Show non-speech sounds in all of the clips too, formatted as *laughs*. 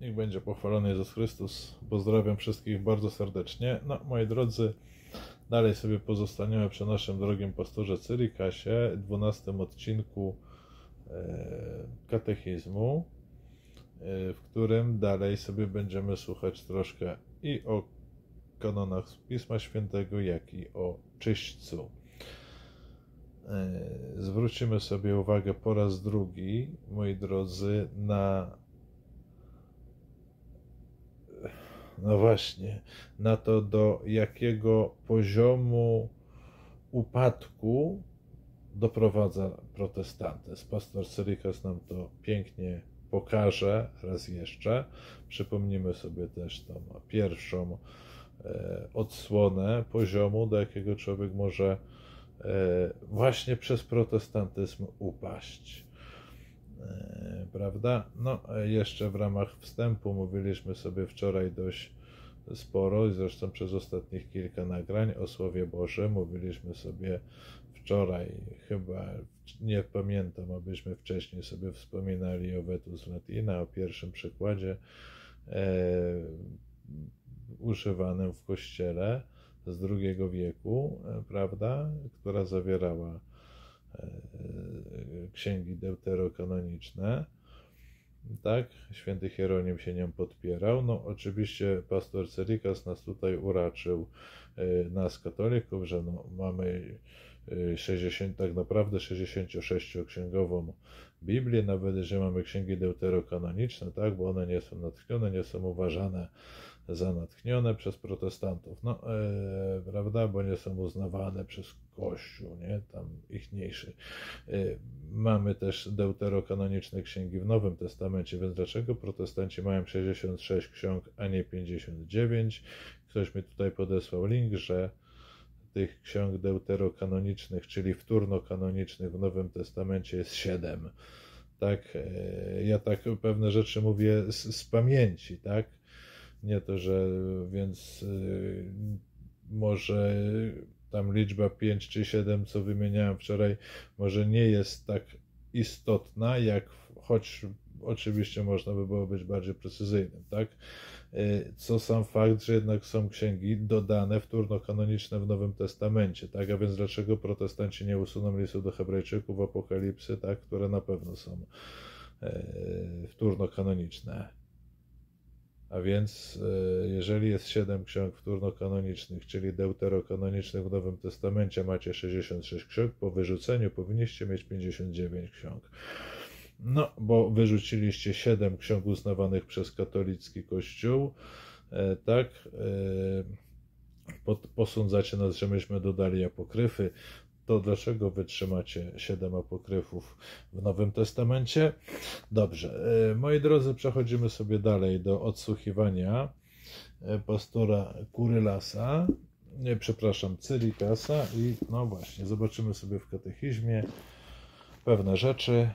Niech będzie pochwalony Jezus Chrystus. Pozdrawiam wszystkich bardzo serdecznie. No, moi drodzy, dalej sobie pozostaniemy przy naszym drogim pastorze Cyrikasie, 12 odcinku e, katechizmu, e, w którym dalej sobie będziemy słuchać troszkę i o kanonach Pisma Świętego, jak i o czyśćcu. E, zwrócimy sobie uwagę po raz drugi, moi drodzy, na no właśnie, na to do jakiego poziomu upadku doprowadza protestantyzm. Pastor Cyrikas nam to pięknie pokaże raz jeszcze. Przypomnimy sobie też tą pierwszą e, odsłonę poziomu, do jakiego człowiek może e, właśnie przez protestantyzm upaść. E, prawda? No, jeszcze w ramach wstępu mówiliśmy sobie wczoraj dość sporo i zresztą przez ostatnich kilka nagrań o Słowie Bożym mówiliśmy sobie wczoraj, chyba nie pamiętam, abyśmy wcześniej sobie wspominali o Vetus Latina, o pierwszym przykładzie e, używanym w kościele z II wieku, e, prawda, która zawierała E, księgi deuterokanoniczne. Tak, święty Hieronim się nią podpierał. No, oczywiście pastor Cerikas nas tutaj uraczył, e, nas katolików, że no, mamy 60, e, tak naprawdę 66-księgową Biblię, nawet że mamy księgi deuterokanoniczne, tak, bo one nie są natchnione, nie są uważane za natchnione przez protestantów, no, e, prawda, bo nie są uznawane przez Kościół, nie, tam ichniejszy. E, mamy też deuterokanoniczne księgi w Nowym Testamencie, więc dlaczego protestanci mają 66 ksiąg, a nie 59? Ktoś mi tutaj podesłał link, że tych ksiąg deuterokanonicznych, czyli wtórnokanonicznych w Nowym Testamencie jest 7. Tak, e, ja tak pewne rzeczy mówię z, z pamięci, tak? Nie to, że więc y, może tam liczba 5 czy 7, co wymieniałem wczoraj, może nie jest tak istotna, jak choć oczywiście można by było być bardziej precyzyjnym, tak? Y, co sam fakt, że jednak są księgi dodane wtórno-kanoniczne w Nowym Testamencie, tak? A więc dlaczego protestanci nie usuną listu do Hebrajczyków, Apokalipsy, tak? Które na pewno są y, wtórno-kanoniczne. A więc e, jeżeli jest 7 ksiąg wtórno-kanonicznych, czyli deuterokanonicznych w Nowym Testamencie, macie 66 ksiąg, po wyrzuceniu powinniście mieć 59 ksiąg. No, bo wyrzuciliście 7 ksiąg uznawanych przez katolicki kościół, e, tak, e, posądzacie nas, że myśmy dodali apokryfy to dlaczego wytrzymacie siedem apokryfów w Nowym Testamencie? Dobrze, e, moi drodzy, przechodzimy sobie dalej do odsłuchiwania e, pastora Kurylasa, nie, przepraszam, Cyrikasa i no właśnie, zobaczymy sobie w katechizmie pewne rzeczy, e,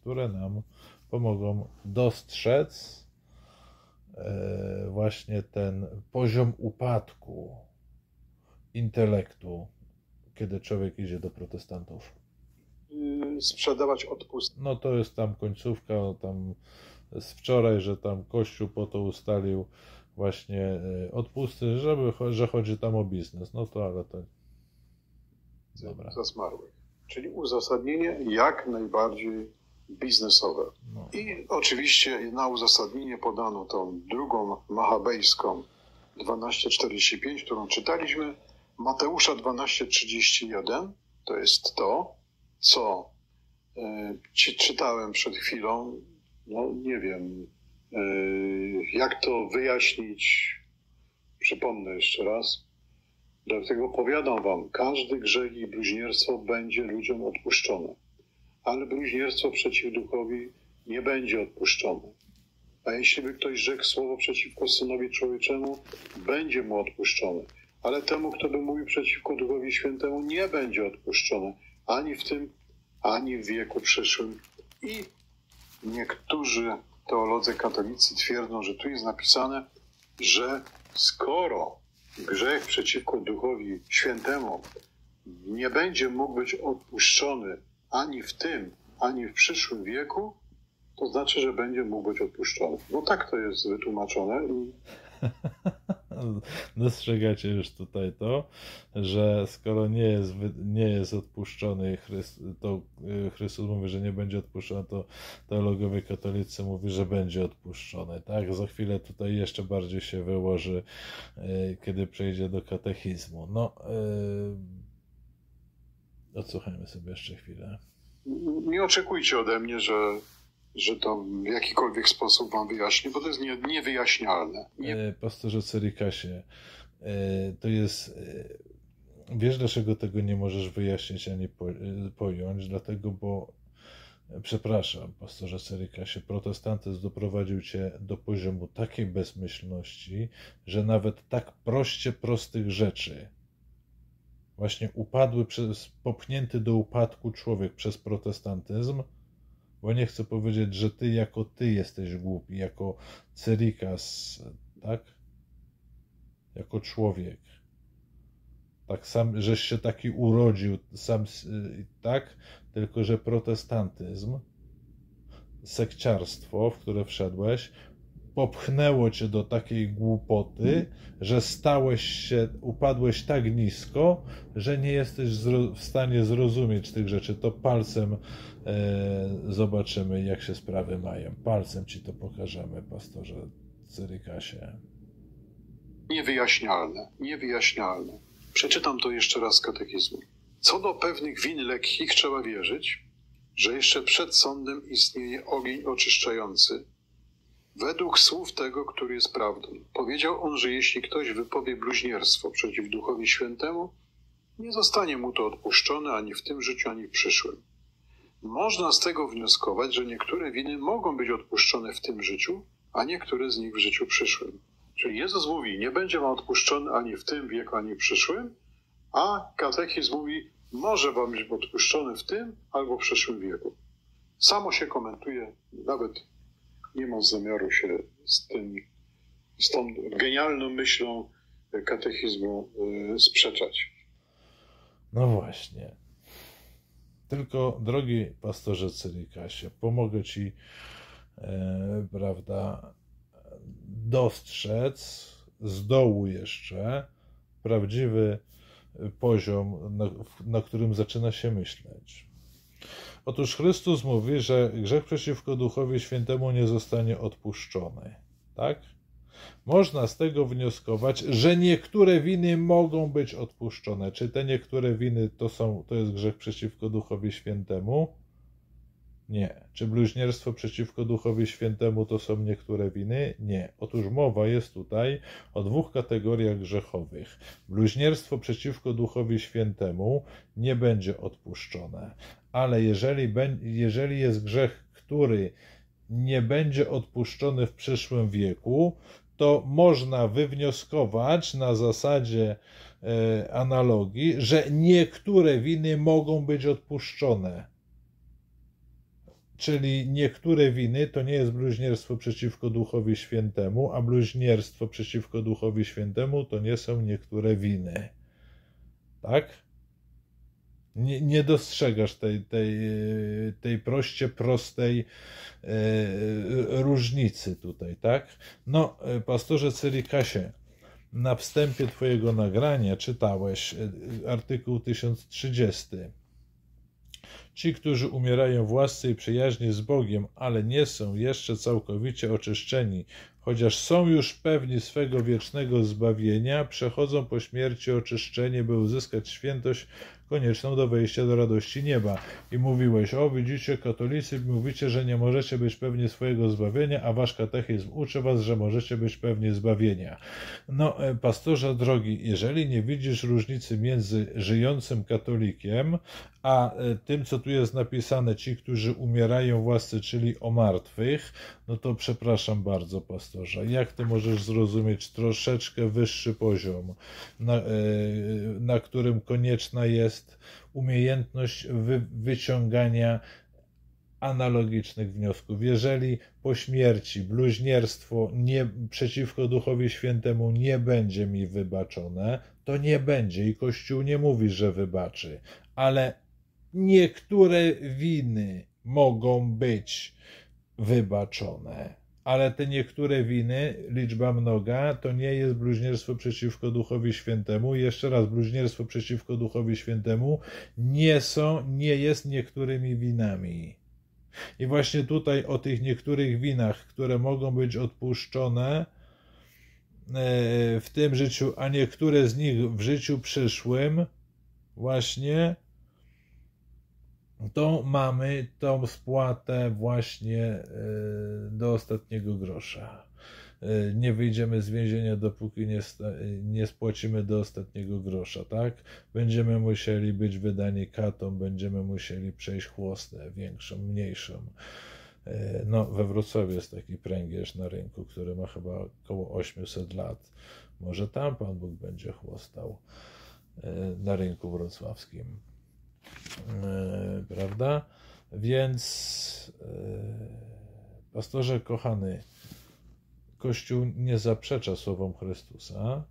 które nam pomogą dostrzec właśnie ten poziom upadku intelektu kiedy człowiek idzie do protestantów? Yy, sprzedawać odpust. No to jest tam końcówka, tam z wczoraj, że tam Kościół po to ustalił właśnie yy, odpusty, żeby, że chodzi tam o biznes. No to ale to. Dobra. Za zmarłych. Czyli uzasadnienie jak najbardziej biznesowe. No. I oczywiście na uzasadnienie podano tą drugą machabejską 1245, którą czytaliśmy Mateusza 12:31 to jest to, co y, czytałem przed chwilą. No nie wiem, y, jak to wyjaśnić. Przypomnę jeszcze raz. Dlatego powiadam wam, każdy grzech i bluźnierstwo będzie ludziom odpuszczone, ale bluźnierstwo przeciw duchowi nie będzie odpuszczone. A jeśli by ktoś rzekł słowo przeciwko synowi człowieczemu, będzie mu odpuszczone ale temu, kto by mówił przeciwko Duchowi Świętemu, nie będzie odpuszczone ani w tym, ani w wieku przyszłym. I niektórzy teolodzy katolicy twierdzą, że tu jest napisane, że skoro grzech przeciwko Duchowi Świętemu nie będzie mógł być odpuszczony ani w tym, ani w przyszłym wieku, to znaczy, że będzie mógł być odpuszczony. No tak to jest wytłumaczone i *laughs* *laughs* Dostrzegacie już tutaj to, że skoro nie jest, nie jest odpuszczony, to y, Chrystus mówi, że nie będzie odpuszczony, to teologowie katolicy mówi, że będzie odpuszczony. Tak? Za chwilę tutaj jeszcze bardziej się wyłoży, y, kiedy przejdzie do katechizmu. No, yy... odsłuchajmy sobie jeszcze chwilę. Nie oczekujcie ode mnie, że że to w jakikolwiek sposób wam wyjaśni, bo to jest nie, niewyjaśnialne. Nie... E, pastorze Cerykasie, e, to jest... E, wiesz, dlaczego tego nie możesz wyjaśnić ani pojąć? Dlatego, bo przepraszam, pastorze Cerykasie, protestantyzm doprowadził cię do poziomu takiej bezmyślności, że nawet tak proście prostych rzeczy, właśnie upadły przez, popchnięty do upadku człowiek przez protestantyzm, bo nie chcę powiedzieć, że ty jako ty jesteś głupi, jako Cyrikas, tak? Jako człowiek. Tak sam, żeś się taki urodził, sam, tak? Tylko, że protestantyzm, sekciarstwo, w które wszedłeś, popchnęło cię do takiej głupoty, że stałeś się, upadłeś tak nisko, że nie jesteś w stanie zrozumieć tych rzeczy. To palcem e, zobaczymy, jak się sprawy mają. Palcem ci to pokażemy, pastorze Cyrykasie. Niewyjaśnialne, niewyjaśnialne. Przeczytam to jeszcze raz z katechizmu. Co do pewnych win lekkich trzeba wierzyć, że jeszcze przed sądem istnieje ogień oczyszczający, Według słów tego, który jest prawdą, powiedział on, że jeśli ktoś wypowie bluźnierstwo przeciw Duchowi Świętemu, nie zostanie mu to odpuszczone ani w tym życiu, ani w przyszłym. Można z tego wnioskować, że niektóre winy mogą być odpuszczone w tym życiu, a niektóre z nich w życiu przyszłym. Czyli Jezus mówi, nie będzie wam odpuszczony ani w tym wieku, ani w przyszłym, a katechizm mówi, może wam być odpuszczony w tym albo w przyszłym wieku. Samo się komentuje, nawet nie mam zamiaru się z tym, z tą genialną myślą katechizmu y, sprzeczać. No właśnie. Tylko, drogi pastorze Cyrikasie, pomogę Ci, e, prawda, dostrzec z dołu jeszcze prawdziwy poziom, na, na którym zaczyna się myśleć. Otóż Chrystus mówi, że grzech przeciwko Duchowi Świętemu nie zostanie odpuszczony. Tak? Można z tego wnioskować, że niektóre winy mogą być odpuszczone. Czy te niektóre winy to, są, to jest grzech przeciwko Duchowi Świętemu? Nie. Czy bluźnierstwo przeciwko Duchowi Świętemu to są niektóre winy? Nie. Otóż mowa jest tutaj o dwóch kategoriach grzechowych. Bluźnierstwo przeciwko Duchowi Świętemu nie będzie odpuszczone, ale jeżeli, jeżeli jest grzech, który nie będzie odpuszczony w przyszłym wieku, to można wywnioskować na zasadzie e, analogii, że niektóre winy mogą być odpuszczone Czyli niektóre winy to nie jest bluźnierstwo przeciwko Duchowi Świętemu, a bluźnierstwo przeciwko Duchowi Świętemu to nie są niektóre winy. Tak? Nie, nie dostrzegasz tej, tej, tej proście prostej e, różnicy tutaj, tak? No, pastorze Cyrikasie, na wstępie Twojego nagrania czytałeś e, artykuł 1030 Ci, którzy umierają w łasce i przyjaźni z Bogiem, ale nie są jeszcze całkowicie oczyszczeni, chociaż są już pewni swego wiecznego zbawienia, przechodzą po śmierci oczyszczenie, by uzyskać świętość konieczną do wejścia do radości nieba. I mówiłeś, o widzicie, katolicy mówicie, że nie możecie być pewni swojego zbawienia, a wasz katechizm uczy was, że możecie być pewni zbawienia. No, e, pastorze drogi, jeżeli nie widzisz różnicy między żyjącym katolikiem, a e, tym, co tu jest napisane, ci, którzy umierają w łasce, czyli o martwych, no to przepraszam bardzo, pastorze. Jak ty możesz zrozumieć troszeczkę wyższy poziom, na, e, na którym konieczna jest umiejętność wy, wyciągania analogicznych wniosków. Jeżeli po śmierci bluźnierstwo nie, przeciwko Duchowi Świętemu nie będzie mi wybaczone, to nie będzie i Kościół nie mówi, że wybaczy, ale niektóre winy mogą być wybaczone. Ale te niektóre winy, liczba mnoga, to nie jest bluźnierstwo przeciwko Duchowi Świętemu. Jeszcze raz, bluźnierstwo przeciwko Duchowi Świętemu nie są, nie jest niektórymi winami. I właśnie tutaj o tych niektórych winach, które mogą być odpuszczone e, w tym życiu, a niektóre z nich w życiu przyszłym, właśnie to mamy tą spłatę właśnie e, do ostatniego grosza. E, nie wyjdziemy z więzienia, dopóki nie, nie spłacimy do ostatniego grosza, tak? Będziemy musieli być wydani katą, będziemy musieli przejść chłostę, większą, mniejszą. E, no, we Wrocławiu jest taki pręgierz na rynku, który ma chyba około 800 lat. Może tam Pan Bóg będzie chłostał na rynku wrocławskim. Prawda? Więc, pastorze kochany, Kościół nie zaprzecza słowom Chrystusa,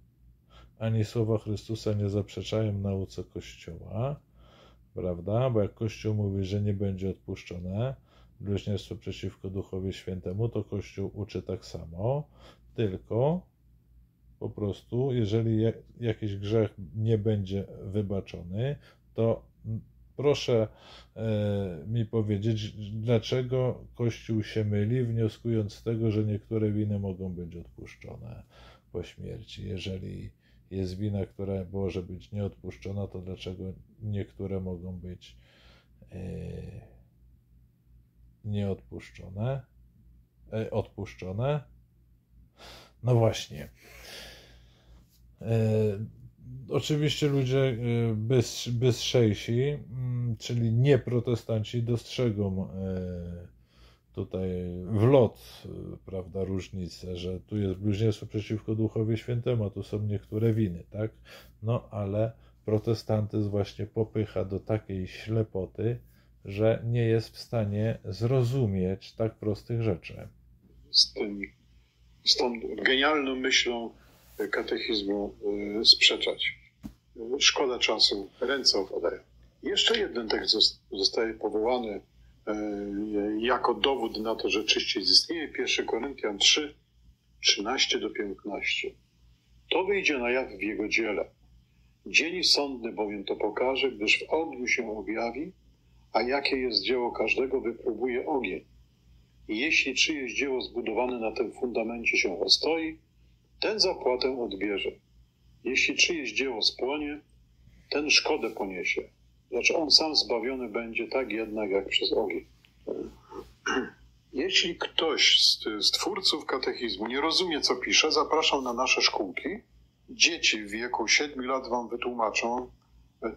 ani słowa Chrystusa nie zaprzeczają nauce Kościoła, prawda? Bo jak Kościół mówi, że nie będzie odpuszczone bluźnierstwo przeciwko Duchowi Świętemu, to Kościół uczy tak samo, tylko po prostu, jeżeli jakiś grzech nie będzie wybaczony, to Proszę e, mi powiedzieć, dlaczego Kościół się myli, wnioskując z tego, że niektóre winy mogą być odpuszczone po śmierci. Jeżeli jest wina, która może być nieodpuszczona, to dlaczego niektóre mogą być e, nieodpuszczone, e, odpuszczone? No właśnie oczywiście ludzie y, bez, bezszejsi, mm, czyli nie protestanci, dostrzegą y, tutaj w lot, y, prawda, różnicę, że tu jest bluźnierstwo przeciwko Duchowi Świętemu, a tu są niektóre winy, tak? No, ale protestantyzm właśnie popycha do takiej ślepoty, że nie jest w stanie zrozumieć tak prostych rzeczy. Z tą genialną myślą katechizmu y, sprzeczać. Szkoda czasu, ręce opadają. Jeszcze jeden tekst zostaje powołany y, jako dowód na to, że czyściec istnieje. 1 Koryntian 3, 13 do 15. To wyjdzie na jaw w jego dziele. Dzień sądny bowiem to pokaże, gdyż w ogniu się objawi, a jakie jest dzieło każdego, wypróbuje ogień. I jeśli czyjeś dzieło zbudowane na tym fundamencie się ostoi, ten zapłatę odbierze. Jeśli czyjeś dzieło spłonie, ten szkodę poniesie, lecz on sam zbawiony będzie tak jednak jak przez ogień. Jeśli ktoś z, z twórców katechizmu nie rozumie, co pisze, zapraszam na nasze szkółki. Dzieci w wieku 7 lat wam wytłumaczą,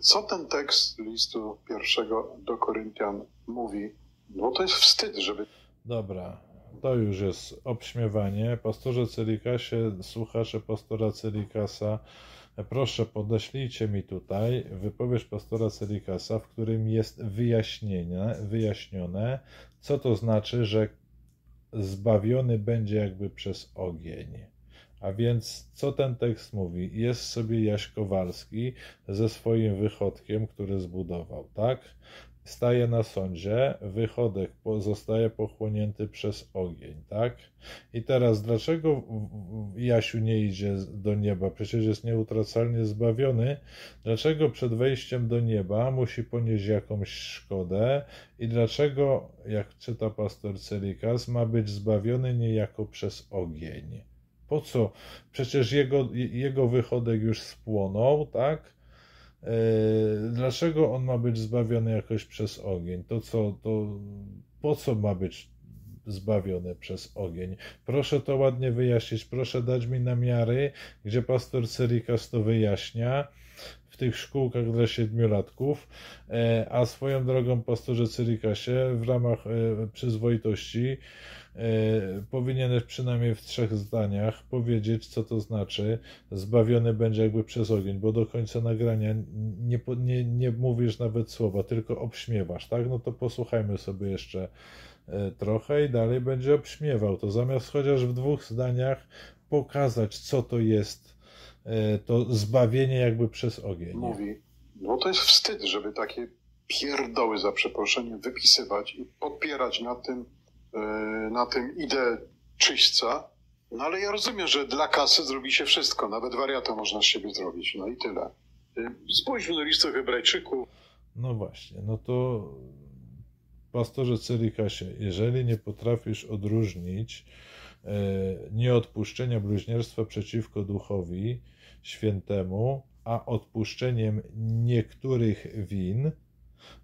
co ten tekst listu pierwszego do Koryntian mówi. Bo to jest wstyd, żeby. Dobra, to już jest obśmiewanie. Pastorze Celikasie, słuchacze pastora Celikasa, proszę podeślijcie mi tutaj wypowiedź pastora Celikasa, w którym jest wyjaśnienie, wyjaśnione, co to znaczy, że zbawiony będzie jakby przez ogień. A więc co ten tekst mówi? Jest sobie Jaś Kowalski ze swoim wychodkiem, który zbudował, tak? Staje na sądzie, wychodek zostaje pochłonięty przez ogień, tak? I teraz dlaczego Jasiu nie idzie do nieba? Przecież jest nieutracalnie zbawiony. Dlaczego przed wejściem do nieba musi ponieść jakąś szkodę? I dlaczego, jak czyta pastor Celikas, ma być zbawiony niejako przez ogień? Po co? Przecież jego, jego wychodek już spłonął, tak? E, dlaczego on ma być zbawiony jakoś przez ogień? To co, to po co ma być zbawiony przez ogień? Proszę to ładnie wyjaśnić, proszę dać mi namiary, gdzie pastor Cerikas to wyjaśnia w tych szkółkach dla siedmiolatków, e, a swoją drogą pastorze Cyrikasie w ramach e, przyzwoitości E, powinieneś przynajmniej w trzech zdaniach powiedzieć, co to znaczy zbawiony będzie jakby przez ogień, bo do końca nagrania nie, nie, nie mówisz nawet słowa, tylko obśmiewasz, tak? No to posłuchajmy sobie jeszcze trochę i dalej będzie obśmiewał. To zamiast chociaż w dwóch zdaniach pokazać, co to jest to zbawienie jakby przez ogień. Mówi, no to jest wstyd, żeby takie pierdoły za przeproszeniem wypisywać i podpierać na tym na tym idę czyśćca, no ale ja rozumiem, że dla kasy zrobi się wszystko, nawet wariata można z siebie zrobić, no i tyle. Spójrzmy na listę Hebrajczyków. No właśnie, no to pastorze Cyrikasie, jeżeli nie potrafisz odróżnić e, nieodpuszczenia bluźnierstwa przeciwko duchowi świętemu, a odpuszczeniem niektórych win,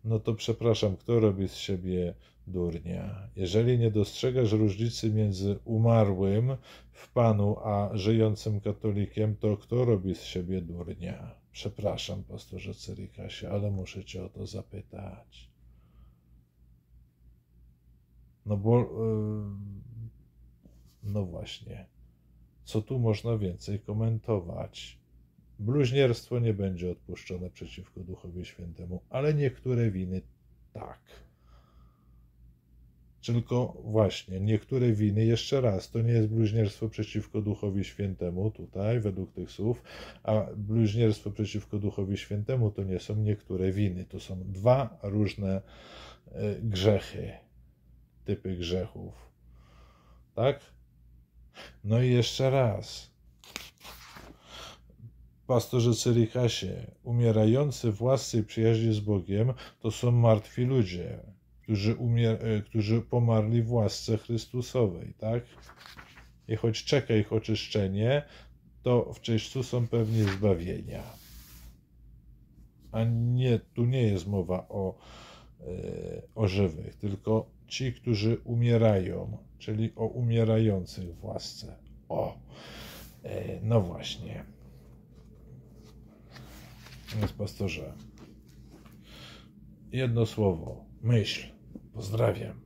no to przepraszam, kto robi z siebie durnia? Jeżeli nie dostrzegasz różnicy między umarłym w Panu a żyjącym katolikiem, to kto robi z siebie durnia? Przepraszam, pastorze Cyrykasie, ale muszę cię o to zapytać. No bo, yy, no właśnie, co tu można więcej komentować? Bluźnierstwo nie będzie odpuszczone przeciwko Duchowi Świętemu, ale niektóre winy tak. Tylko właśnie, niektóre winy, jeszcze raz, to nie jest bluźnierstwo przeciwko Duchowi Świętemu, tutaj, według tych słów, a bluźnierstwo przeciwko Duchowi Świętemu to nie są niektóre winy, to są dwa różne e, grzechy, typy grzechów. Tak? No i jeszcze raz. Pastorze Cyrikasie, umierający w łasce i przyjaźni z Bogiem, to są martwi ludzie którzy, umier- e, którzy pomarli w łasce Chrystusowej, tak? I choć czeka ich oczyszczenie, to w czyśćcu są pewni zbawienia. A nie, tu nie jest mowa o, e, o żywych, tylko ci, którzy umierają, czyli o umierających w łasce. O, e, no właśnie. Więc pastorze, jedno słowo, myśl. Pozdrawiam.